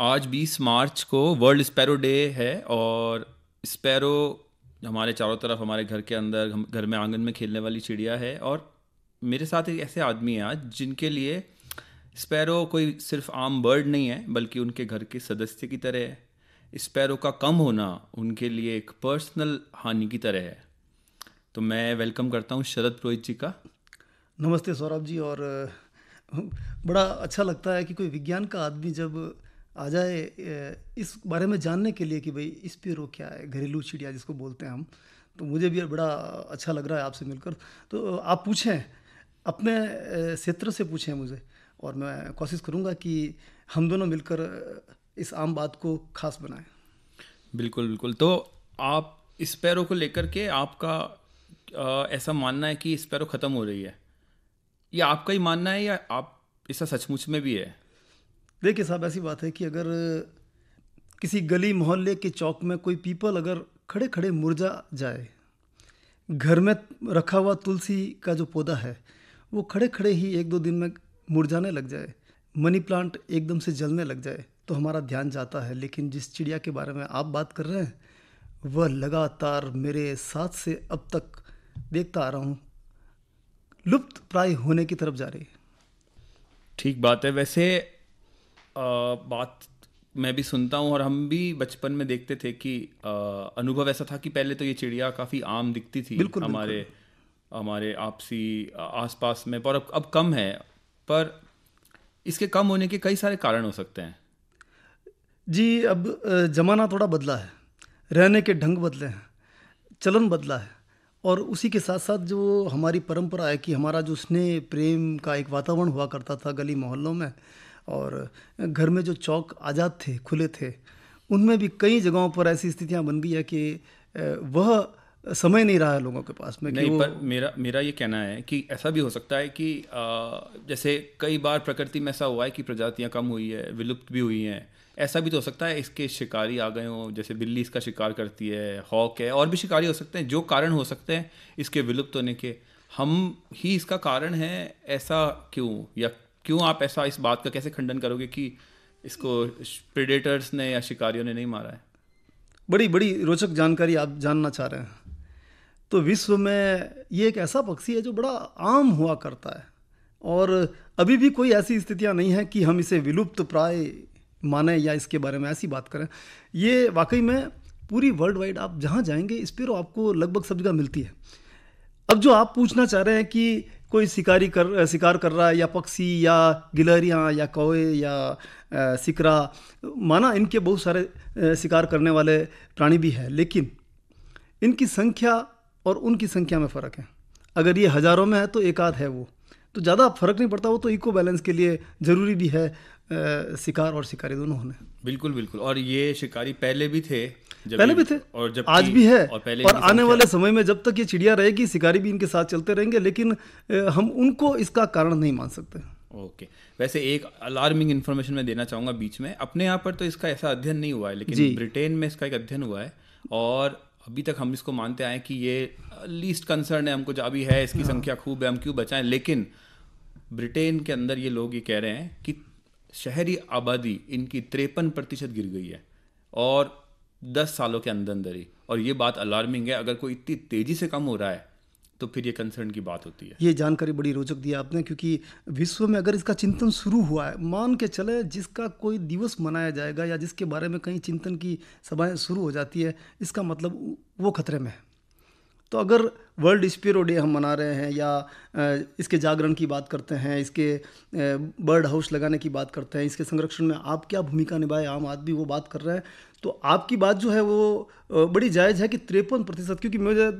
आज 20 मार्च को world sparrow day है और स्पैरो हमारे चारों तरफ़, हमारे घर के अंदर घर में आँगन में खेलने वाली चिड़िया है और मेरे साथ एक ऐसे आदमी हैं आज जिनके लिए स्पैरो कोई सिर्फ़ आम बर्ड नहीं है, बल्कि उनके घर के सदस्य की तरह है। स्पैरो का कम होना उनके लिए एक पर्सनल हानि की तरह है। तो मैं वेलकम करता हूँ शरद पुरोहित जी का। नमस्ते सौरभ जी, और बड़ा अच्छा लगता है कि कोई विज्ञान का आदमी जब आ जाए इस बारे में जानने के लिए कि भाई इस स्पेरो क्या है? घरेलू चिड़िया जिसको बोलते हैं हम। तो मुझे भी बड़ा अच्छा लग रहा है आपसे मिलकर। तो आप पूछें अपने क्षेत्र से पूछें मुझे। और मैं कोशिश करूँगा कि हम दोनों मिलकर इस आम बात को खास बनाएँ। बिल्कुल बिल्कुल। तो आप स्पैरो को लेकर के आपका आ, ऐसा मानना है कि स्पैरो ख़त्म हो रही है? या आपका ही मानना है या आप ऐसा सचमुच में भी है? देखिए साहब, ऐसी बात है कि अगर, किसी गली मोहल्ले के चौक में कोई पीपल अगर खड़े खड़े मुरझा जाए, घर में रखा हुआ तुलसी का जो पौधा है, वो खड़े खड़े ही एक दो दिन में मुरझाने लग जाए, मनी प्लांट एकदम से जलने लग जाए तो हमारा ध्यान जाता है। लेकिन जिस चिड़िया के बारे में आप बात कर रहे हैं, वह लगातार मेरे साथ से अब तक देखता आ रहा हूँ लुप्त प्राय होने की तरफ़ जा रही है। ठीक बात है। वैसे बात मैं भी सुनता हूँ और हम भी बचपन में देखते थे कि आ, अनुभव ऐसा था कि पहले तो ये चिड़िया काफ़ी आम दिखती थी बिल्कुल, हमारे बिल्कुल। हमारे आपसी आसपास में। पर अब अब कम है। पर इसके कम होने के कई सारे कारण हो सकते हैं। जी अब ज़माना थोड़ा बदला है। रहने के ढंग बदले हैं। चलन बदला है। और उसी के साथ साथ जो हमारी परंपरा है कि हमारा जो स्नेह प्रेम का एक वातावरण हुआ करता था गली मोहल्लों में और घर में जो चौक आज़ाद थे खुले थे उनमें भी कई जगहों पर ऐसी स्थितियाँ बन गई है कि वह समय नहीं रहा है लोगों के पास में नहीं पर मेरा मेरा ये कहना है कि ऐसा भी हो सकता है कि आ, जैसे कई बार प्रकृति में ऐसा हुआ है कि प्रजातियाँ कम हुई है विलुप्त भी हुई हैं। ऐसा भी तो हो सकता है इसके शिकारी आ गए हों जैसे बिल्ली इसका शिकार करती है हॉक है और भी शिकारी हो सकते हैं जो कारण हो सकते हैं इसके विलुप्त होने के। हम ही इसका कारण है ऐसा क्यों? या क्यों आप ऐसा इस बात का कैसे खंडन करोगे कि इसको प्रेडेटर्स ने या शिकारियों ने नहीं मारा है? बड़ी बड़ी रोचक जानकारी आप जानना चाह रहे हैं। तो विश्व में ये एक ऐसा पक्षी है जो बड़ा आम हुआ करता है। और अभी भी कोई ऐसी स्थितियाँ नहीं है कि हम इसे विलुप्त प्राय माने या इसके बारे में ऐसी बात करें। ये वाकई में पूरी वर्ल्ड वाइड आप जहाँ जाएँगे पर आपको लगभग सब जगह मिलती है। अब जो आप पूछना चाह रहे हैं कि कोई शिकारी कर, शिकार कर रहा है, या पक्षी, या गिलहरियाँ, या कौए या सिकरा, माना इनके बहुत सारे शिकार करने वाले प्राणी भी हैं, लेकिन इनकी संख्या और उनकी संख्या में फ़र्क है। अगर ये हज़ारों में है तो एक आध है वो। तो ज़्यादा फ़र्क नहीं पड़ता, वो तो इको बैलेंस के लिए ज़रूरी भी है शिकार और शिकारी दोनों होने। बिल्कुल बिल्कुल। और ये शिकारी पहले भी थे पहले भी थे और जब आज भी है और, पहले और आने वाले समय में जब तक ये चिड़िया रहेगी शिकारी भी इनके साथ चलते रहेंगे लेकिन हम उनको इसका कारण नहीं मान सकते। ओके। वैसे एक अलार्मिंग इन्फॉर्मेशन मैं देना चाहूँगा बीच में। अपने यहाँ पर तो इसका ऐसा अध्ययन नहीं हुआ है लेकिन ब्रिटेन में इसका एक अध्ययन हुआ है और अभी तक हम इसको मानते आए कि ये लीस्ट कंसर्न है हमको अभी है इसकी हाँ। संख्या खूब है हम क्यों बचाएँ? लेकिन ब्रिटेन के अंदर ये लोग ये कह रहे हैं कि शहरी आबादी इनकी तिरपन प्रतिशत गिर गई है और दस सालों के अंदर अंदर ही। और ये बात अलार्मिंग है, अगर कोई इतनी तेज़ी से कम हो रहा है तो फिर ये कंसर्न की बात होती है। ये जानकारी बड़ी रोचक दी आपने, क्योंकि विश्व में अगर इसका चिंतन शुरू हुआ है, मान के चले जिसका कोई दिवस मनाया जाएगा या जिसके बारे में कहीं चिंतन की सभाएँ शुरू हो जाती है, इसका मतलब वो खतरे में है। तो अगर वर्ल्ड स्पीरो डे हम मना रहे हैं या इसके जागरण की बात करते हैं, इसके बर्ड हाउस लगाने की बात करते हैं, इसके संरक्षण में आप क्या भूमिका निभाए, आम आदमी वो बात कर रहे हैं तो आपकी बात जो है वो बड़ी जायज़ है कि तिरपन प्रतिशत, क्योंकि मुझे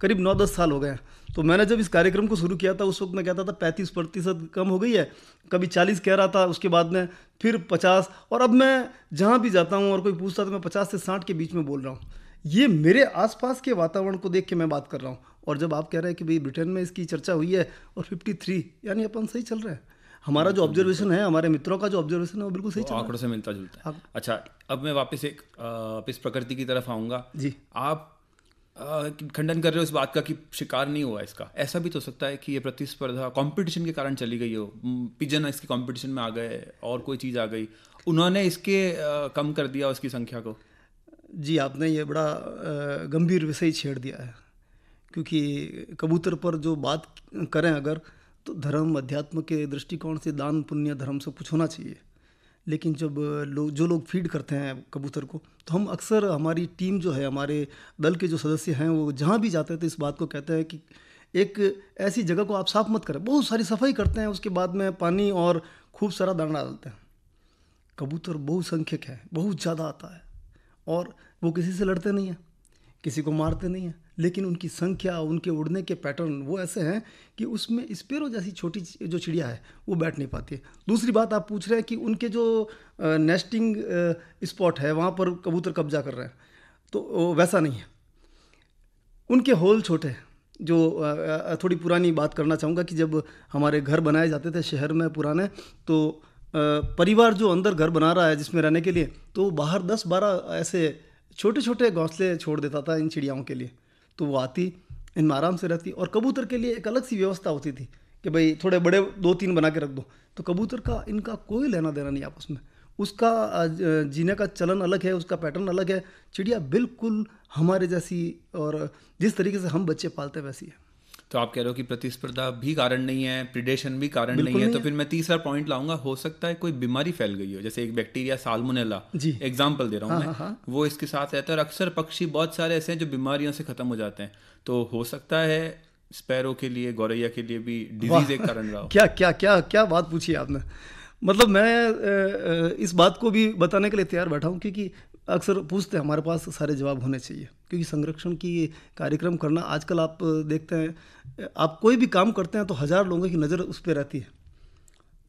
करीब नौ दस साल हो गए तो मैंने जब इस कार्यक्रम को शुरू किया था, उस वक्त मैं कहता था पैंतीस प्रतिशत कम हो गई है, कभी चालीस कह रहा था, उसके बाद में फिर पचास। और अब मैं जहाँ भी जाता हूँ और कोई पूछता तो मैं पचास से साठ के बीच में बोल रहा हूँ। ये मेरे आसपास के वातावरण को देख के मैं बात कर रहा हूँ। और जब आप कह रहे हैं कि भाई ब्रिटेन में इसकी चर्चा हुई है और 53 यानी अपन सही चल रहे हैं। हमारा जो ऑब्जर्वेशन है हमारे मित्रों का जो ऑब्जर्वेशन है वो बिल्कुल सही आंकड़ों से मिलता जुलता है। अच्छा अब मैं वापस एक इस प्रकृति की तरफ़ आऊँगा। जी। आप खंडन कर रहे हो इस बात का कि शिकार नहीं हुआ इसका। ऐसा भी तो सकता है कि ये प्रतिस्पर्धा कंपटीशन के कारण चली गई हो। पिजन इसके कंपटीशन में आ गए और कोई चीज़ आ गई। उन्होंने इसके कम कर दिया उसकी संख्या को। जी आपने ये बड़ा गंभीर विषय छेड़ दिया है। क्योंकि कबूतर पर जो बात करें अगर तो धर्म अध्यात्म के दृष्टिकोण से दान, पुण्य, धर्म सब कुछ होना चाहिए। लेकिन जब लोग जो लोग फ़ीड करते हैं कबूतर को तो हम अक्सर हमारी टीम जो है, हमारे दल के जो सदस्य हैं, वो जहाँ भी जाते हैं तो इस बात को कहते हैं कि एक ऐसी जगह को आप साफ़ मत करें। बहुत सारी सफ़ाई करते हैं, उसके बाद में पानी और खूब सारा दाना डालते हैं। कबूतर बहुसंख्यक है, बहुत ज़्यादा आता है। और वो किसी से लड़ते नहीं हैं, किसी को मारते नहीं हैं। लेकिन उनकी संख्या, उनके उड़ने के पैटर्न वो ऐसे हैं कि उसमें स्पेरो जैसी छोटी जो चिड़िया है, वो बैठ नहीं पाती है। दूसरी बात आप पूछ रहे हैं कि उनके जो नेस्टिंग स्पॉट है, वहाँ पर कबूतर कब्जा कर रहे हैं तो वैसा नहीं है। उनके होल छोटे हैं, जो थोड़ी पुरानी बात करना चाहूँगा कि जब हमारे घर बनाए जाते थे शहर में पुराने तो परिवार जो अंदर घर बना रहा है, जिसमें रहने के लिए तो बाहर दस बारह ऐसे छोटे छोटे घोंसले छोड़ देता था इन चिड़ियाओं के लिए। तो वो आती, इनमें आराम से रहती और कबूतर के लिए एक अलग सी व्यवस्था होती थी कि भाई थोड़े बड़े दो तीन बना के रख दो। तो कबूतर का, इनका कोई लेना देना नहीं आपस में। उसका जीने का चलन अलग है, उसका पैटर्न अलग है। चिड़िया बिल्कुल हमारे जैसी और जिस तरीके से हम बच्चे पालते वैसी है। तो आप कह रहे हो कि प्रतिस्पर्धा भी कारण नहीं है प्रिडेशन भी कारण नहीं, नहीं है तो फिर मैं तीसरा पॉइंट लाऊँगा हो सकता है कोई बीमारी फैल गई हो जैसे एक बैक्टीरिया साल्मोनेला एग्ज़ाम्पल दे रहा हूँ हाँ, मैं हाँ, हाँ. वो इसके साथ रहता है और अक्सर पक्षी बहुत सारे ऐसे हैं जो बीमारियों से खत्म हो जाते हैं। तो हो सकता है स्पैरो के लिए गौरैया के लिए भी डिज़ीज़ एक कारण रहा क्या क्या क्या क्या बात पूछी आपने। मतलब मैं इस बात को भी बताने के लिए तैयार बैठा हूँ क्योंकि अक्सर पूछते हैं, हमारे पास सारे जवाब होने चाहिए। क्योंकि संरक्षण की कार्यक्रम करना आजकल आप देखते हैं, आप कोई भी काम करते हैं तो हज़ार लोगों की नज़र उस पर रहती है।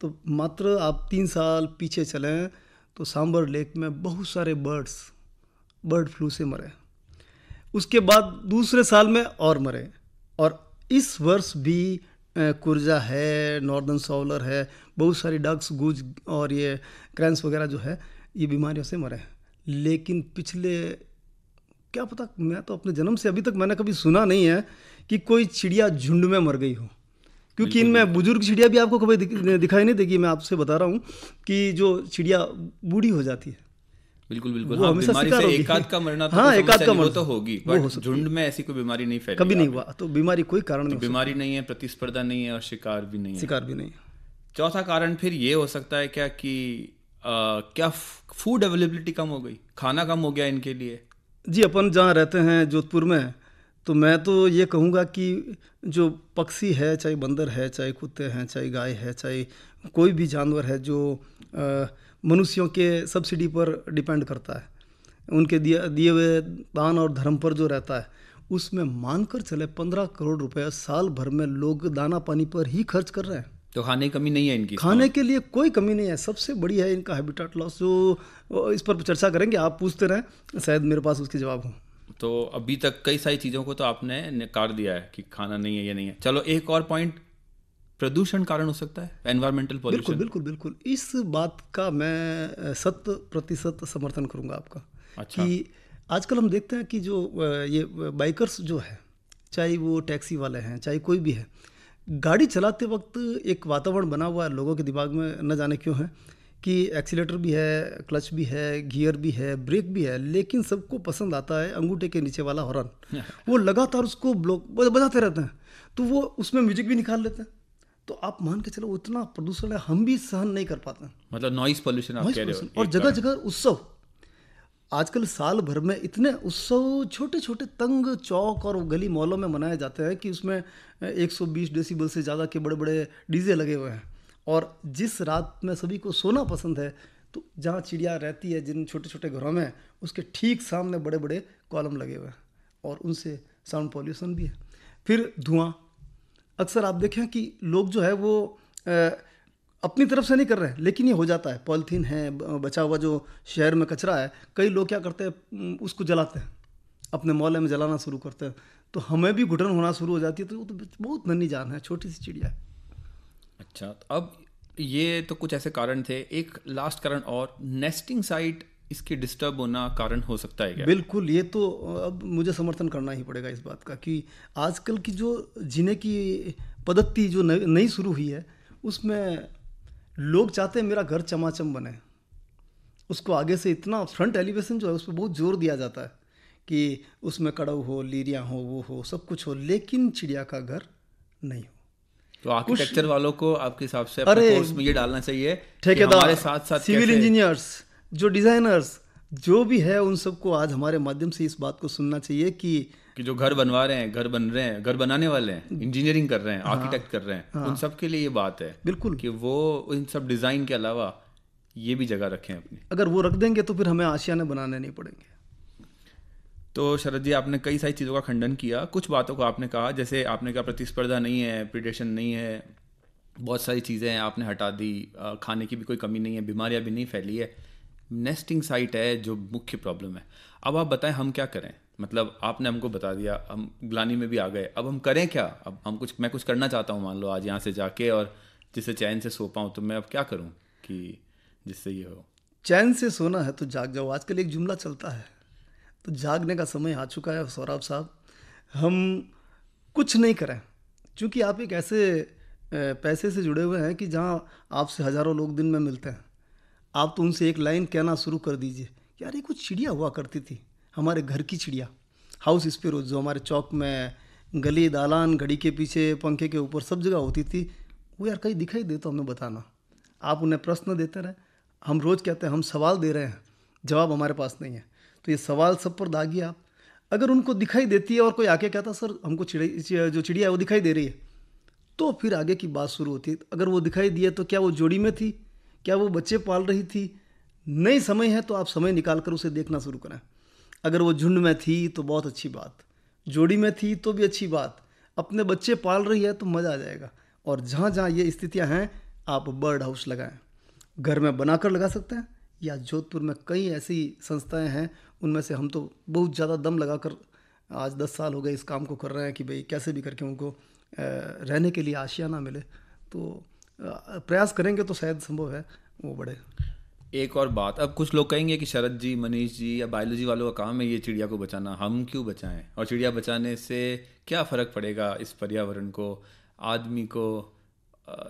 तो मात्र आप तीन साल पीछे चलें तो सांबर लेक में बहुत सारे बर्ड्स, बर्ड फ्लू से मरे। उसके बाद दूसरे साल में और मरे। और इस वर्ष भी कुर्जा है, नॉर्दर्न सोलर है बहुत सारी डग्स गुज और ये क्रैंस वगैरह जो है ये बीमारियों से मरे हैं। लेकिन पिछले क्या पता मैं तो अपने जन्म से अभी तक मैंने कभी सुना नहीं है कि कोई चिड़िया झुंड में मर गई हो। क्योंकि इनमें बुज़ुर्ग चिड़िया भी आपको कभी दिखाई नहीं देगी मैं आपसे बता रहा हूँ कि जो चिड़िया बूढ़ी हो जाती है बिल्कुल बिल्कुल। वो हाँ, बीमारी से एक आध का मरना तो हाँ का मरना तो होगी बट झुंड में ऐसी कोई बीमारी नहीं फैली कभी नहीं हुआ तो बीमारी कोई कारण तो नहीं बीमारी नहीं है प्रतिस्पर्धा नहीं है और शिकार भी नहीं है। शिकार भी नहीं चौथा कारण फिर ये हो सकता है क्या कि आ, क्या फ़ूड अवेलेबिलिटी कम हो गई? खाना कम हो गया इनके लिए। जी अपन जहाँ रहते हैं जोधपुर में तो मैं तो ये कहूँगा कि जो पक्षी है चाहे बंदर है चाहे कुत्ते हैं चाहे गाय है चाहे कोई भी जानवर है जो मनुष्यों के सब्सिडी पर डिपेंड करता है उनके दिए दिए हुए दान और धर्म पर जो रहता है उसमें मानकर चले पंद्रह करोड़ रुपए साल भर में लोग दाना पानी पर ही खर्च कर रहे हैं। तो खाने की कमी नहीं है इनकी? खाने के लिए कोई कमी नहीं है। सबसे बड़ी है इनका हैबिटेट लॉस जो इस पर चर्चा करेंगे आप पूछते रहें शायद मेरे पास उसके जवाब हो। तो अभी तक कई सारी चीज़ों को तो आपने नकार दिया है कि खाना नहीं है या नहीं है। चलो एक और पॉइंट प्रदूषण कारण हो सकता है? एनवायरमेंटल पॉल्यूशन बिल्कुल बिल्कुल बिल्कुल। इस बात का मैं शत प्रतिशत समर्थन करूँगा आपका अच्छा। कि आजकल हम देखते हैं कि जो ये बाइकर्स जो है चाहे वो टैक्सी वाले हैं चाहे कोई भी है गाड़ी चलाते वक्त एक वातावरण बना हुआ है लोगों के दिमाग में न जाने क्यों है कि एक्सीटर भी है क्लच भी है गियर भी है ब्रेक भी है लेकिन सबको पसंद आता है अंगूठे के नीचे वाला हॉर्न। वो लगातार उसको ब्लॉक बजाते रहते हैं तो वो उसमें म्यूज़िक भी निकाल लेते हैं। तो आप मान के चलो उतना प्रदूषण है हम भी सहन नहीं कर पाते मतलब नॉइस पॉल्यूशन आप कह रहे हो और जगह जगह उत्सव आजकल साल भर में इतने उत्सव छोटे छोटे तंग, चौक और गली मॉलों में मनाए जाते हैं कि उसमें 120 डेसिबल से ज़्यादा के बड़े बड़े डीजे लगे हुए हैं। और जिस रात में सभी को सोना पसंद है तो जहाँ चिड़िया रहती है जिन छोटे छोटे घरों में, उसके ठीक सामने बड़े बड़े कॉलम लगे हुए हैं और उनसे साउंड पॉल्यूशन भी है। फिर धुआँ। अक्सर आप देखें कि लोग जो है वो अपनी तरफ़ से नहीं कर रहे हैं लेकिन ये हो जाता है। पॉलिथीन है बचा हुआ जो शहर में कचरा है कई लोग क्या करते हैं उसको जलाते हैं। अपने मोहल्ले में जलाना शुरू करते हैं। तो हमें भी घुटन होना शुरू हो जाती है तो वो तो बहुत नन्ही जान है छोटी सी चिड़िया है। अच्छा तो अब ये तो कुछ ऐसे कारण थे। एक लास्ट कारण और नेस्टिंग साइट इसके डिस्टर्ब होना कारण हो सकता है क्या? बिल्कुल ये तो अब मुझे समर्थन करना ही पड़ेगा इस बात का कि आजकल की जो जीने की पद्धति जो नई शुरू हुई है उसमें लोग चाहते हैं मेरा घर चमाचम बने। उसको आगे से इतना फ्रंट एलिवेशन जो है उस पर बहुत ज़ोर दिया जाता है कि उसमें कड़व हो लीरिया हो वो हो सब कुछ हो लेकिन चिड़िया का घर नहीं हो। तो आर्किटेक्चर वालों को आपके हिसाब से अरे कोर्स में ये डालना चाहिए ठेकेदार साथ साथ सिविल इंजीनियर्स जो डिजाइनर्स जो भी है उन सबको आज हमारे माध्यम से इस बात को सुनना चाहिए कि कि जो घर बनवा रहे हैं घर बन रहे हैं घर बनाने वाले हैं इंजीनियरिंग कर रहे हैं आर्किटेक्ट हाँ, कर रहे हैं हाँ, उन सब के लिए ये बात है बिल्कुल। कि वो इन सब डिज़ाइन के अलावा ये भी जगह रखें अपनी। अगर वो रख देंगे तो फिर हमें आशियाने बनाने नहीं पड़ेंगे। तो शरद जी आपने कई सारी चीज़ों का खंडन किया। कुछ बातों को आपने कहा जैसे आपने कहा प्रतिस्पर्धा नहीं है प्रिडेशन नहीं है बहुत सारी चीज़ें हैं आपने हटा दी खाने की भी कोई कमी नहीं है बीमारियाँ भी नहीं फैली है। नेस्टिंग साइट है जो मुख्य प्रॉब्लम है। अब आप बताएँ हम क्या करें? मतलब आपने हमको बता दिया, हम ग्लानी में भी आ गए। अब हम करें क्या? अब हम कुछ, मैं कुछ करना चाहता हूँ, मान लो, आज यहाँ से जाके और जिससे चैन से सो पाऊँ तो मैं अब क्या करूँ कि जिससे ये हो? चैन से सोना है तो जाग जाओ। आजकल एक जुमला चलता है तो जागने का समय आ चुका है। सौरभ साहब, हम कुछ नहीं करें, क्योंकि आप एक ऐसे पैसे से जुड़े हुए हैं कि जहाँ आपसे हज़ारों लोग दिन में मिलते हैं। आप तो उनसे एक लाइन कहना शुरू कर दीजिए। यार, ये कुछ चिड़िया हुआ करती थी। हमारे घर की चिड़िया। हाउस स्पेरो जो हमारे चौक में गली, दालान, घड़ी के पीछे, पंखे के ऊपर सब जगह होती थी, वो यार कहीं दिखाई दे तो हमें बताना। आप उन्हें प्रश्न देते रहे। हम रोज़ कहते हैं, हम सवाल दे रहे हैं, जवाब हमारे पास नहीं है। तो ये सवाल सब पर दागिए आप। अगर उनको दिखाई देती है और कोई आके कहता, सर, हमको चिड़िया जो चिड़िया है वो दिखाई दे रही है। तो फिर आगे की बात शुरू होती है। अगर वो दिखाई दिए तो क्या वो जोड़ी में थी? क्या वो बच्चे पाल रही थी? नहीं समय है तो आप समय निकाल कर उसे देखना शुरू करें। अगर वो झुंड में थी तो बहुत अच्छी बात। जोड़ी में थी तो भी अच्छी बात। अपने बच्चे पाल रही है तो मज़ा आ जाएगा। और जहाँ जहाँ ये स्थितियाँ हैं, आप बर्ड हाउस लगाएँ। घर में बनाकर लगा सकते हैं, या जोधपुर में कई ऐसी संस्थाएँ हैं, उनमें से हम तो बहुत ज़्यादा दम लगाकर आज दस साल हो गए इस काम को कर रहे हैं कि भाई कैसे भी करके उनको रहने के लिए आशियाना मिले। तो प्रयास करेंगे तो शायद संभव है वो बढ़े। एक और बात, अब कुछ लोग कहेंगे कि शरद जी, मनीष जी या बायोलॉजी वालों का काम है ये चिड़िया को बचाना, हम क्यों बचाएँ? और चिड़िया बचाने से क्या फ़र्क पड़ेगा इस पर्यावरण को, आदमी को?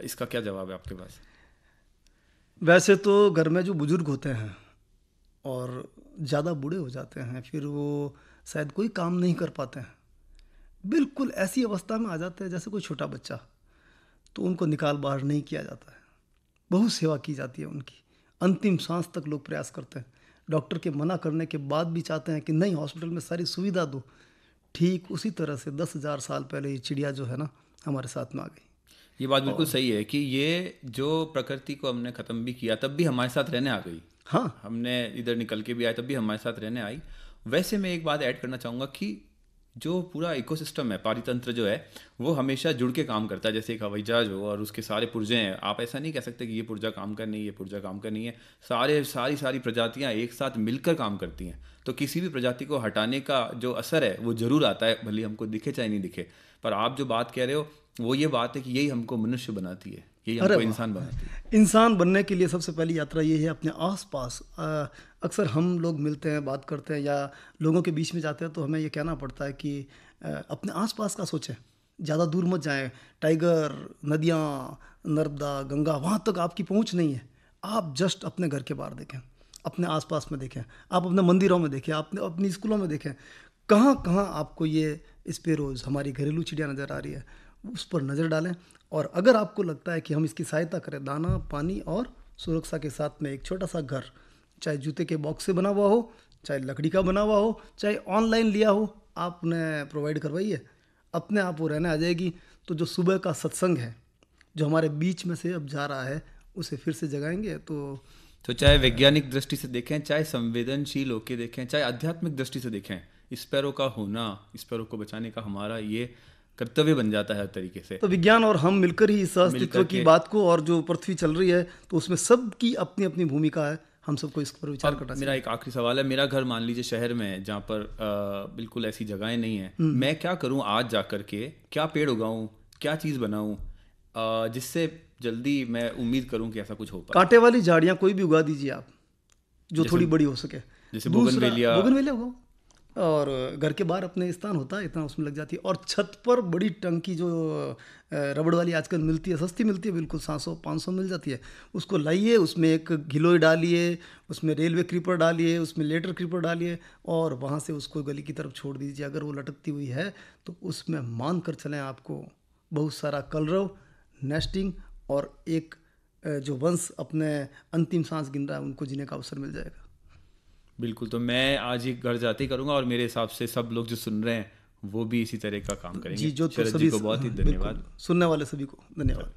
इसका क्या जवाब है आपके पास? वैसे तो घर में जो बुज़ुर्ग होते हैं और ज़्यादा बूढ़े हो जाते हैं, फिर वो शायद कोई काम नहीं कर पाते हैं। बिल्कुल ऐसी अवस्था में आ जाते हैं जैसे कोई छोटा बच्चा तो उनको निकाल बाहर नहीं किया जाता है। बहुत सेवा की जाती है उनकी। अंतिम सांस तक लोग प्रयास करते हैं। डॉक्टर के मना करने के बाद भी चाहते हैं कि नहीं हॉस्पिटल में सारी सुविधा दो। ठीक उसी तरह से दस हज़ार साल पहले ये चिड़िया जो है ना हमारे साथ में आ गई। ये बात बिल्कुल सही है कि ये जो प्रकृति को हमने ख़त्म भी किया तब भी हमारे साथ रहने आ गई। हाँ। हमने इधर निकल के भी आए तब भी हमारे साथ रहने आई। वैसे मैं एक बात ऐड करना चाहूँगा कि जो पूरा इकोसिस्टम है, पारितंत्र जो है, वो हमेशा जुड़ के काम करता है। जैसे एक हवाई जहाज़ हो और उसके सारे पुर्जे हैं। आप ऐसा नहीं कह सकते कि ये पुर्जा काम कर नहीं है, ये पुर्जा काम कर नहीं है। सारे, सारी सारी प्रजातियाँ एक साथ मिलकर काम करती हैं। तो किसी भी प्रजाति को हटाने का जो असर है, वो ज़रूर आता है, भले हमको दिखे चाहे नहीं दिखे। पर आप जो बात कह रहे हो, वो ये बात है कि यही हमको मनुष्य बनाती है। यही हमको इंसान बनाती इंसान बनने के लिए सबसे पहली यात्रा ये है अपने आसपास। अक्सर हम लोग मिलते हैं बात करते हैं या लोगों के बीच में जाते हैं तो हमें ये कहना पड़ता है कि अपने आसपास का सोचें। ज़्यादा दूर मत जाएँ। टाइगर नदियाँ नर्मदा गंगा वहाँ तक आपकी पहुँच नहीं है। आप जस्ट अपने घर के बाहर देखें। अपने आसपास में देखें। आप अपने मंदिरों में देखें। अपने अपनी स्कूलों में देखें। कहाँ कहाँ आपको ये स्पेरोज़ हमारी घरेलू चिड़िया नज़र आ रही है? उस पर नज़र डालें। और अगर आपको लगता है कि हम इसकी सहायता करें, दाना, पानी और सुरक्षा के साथ में एक छोटा सा घर, चाहे जूते के बॉक्स से बना हुआ हो, चाहे लकड़ी का बना हुआ हो, चाहे ऑनलाइन लिया हो, आपने प्रोवाइड करवाइए। अपने आप वो रहने आ जाएगी। तो जो सुबह का सत्संग है, जो हमारे बीच में से अब जा रहा है, उसे फिर से जगाएँगे तो तो चाहे वैज्ञानिक दृष्टि से देखें, चाहे संवेदनशील होकर देखें, चाहे आध्यात्मिक दृष्टि से देखें स्पैरो का होना स्पैरो को बचाने का हमारा ये कर्तव्य बन जाता है हर तरीके से। तो विज्ञान और हम मिलकर ही इस अस्तित्व की बात को और जो पृथ्वी चल रही है तो उसमें सबकी अपनी अपनी भूमिका है। हम सबको इस पर विचार करना मेरा एक आखिरी सवाल है। मेरा घर मान लीजिए शहर में है जहाँ पर आ, बिल्कुल ऐसी जगहें नहीं है। हम्म। मैं क्या करूँ आज जा कर के? क्या पेड़ उगाऊँ? क्या चीज़ बनाऊँ? जिससे जल्दी मैं उम्मीद करूँ कि ऐसा कुछ हो पाए। कांटे वाली झाड़ियाँ कोई भी उगा दीजिए आप जो थोड़ी बड़ी हो सके। जैसे बोगनवेलिया। बोगनवेलिया हो और घर के बाहर अपने स्थान होता है, इतना उसमें लग जाती है। और छत पर बड़ी टंकी जो रबड़ वाली आजकल मिलती है, सस्ती मिलती है, बिल्कुल सात सौ, पाँच सौ मिल जाती है। उसको लाइए, उसमें एक गिलोय डालिए, उसमें रेलवे क्रीपर डालिए, उसमें लेटर क्रीपर डालिए और वहाँ से उसको गली की तरफ़ छोड़ दीजिए। अगर वो लटकती हुई है तो उसमें मान कर चलें आपको बहुत सारा कलरव, नेस्टिंग और एक जो वंश अपने अंतिम सांस गिन रहा है, उनको जीने का अवसर मिल जाएगा। बिल्कुल तो मैं आज ही घर जाते ही करूँगा और मेरे हिसाब से सब लोग जो सुन रहे हैं वो भी इसी तरह का काम करेंगे। जी जो तो सभी जी को बहुत ही हाँ, धन्यवाद। सुनने वाले सभी को धन्यवाद।